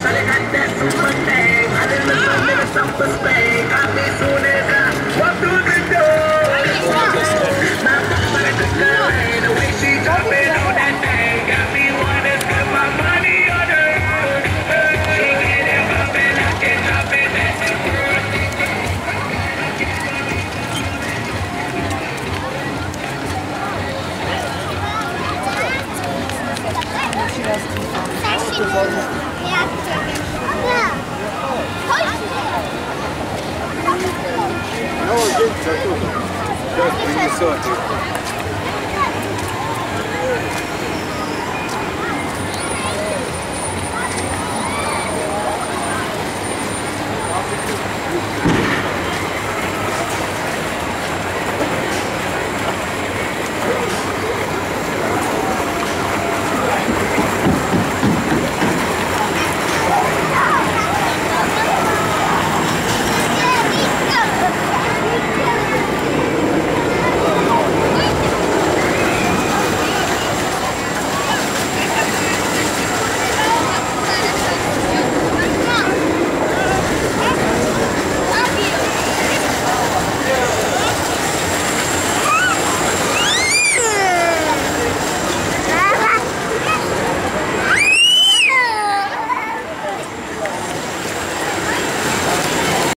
I didn't that it was Superman. Ну, день за тут. Сейчас принесет.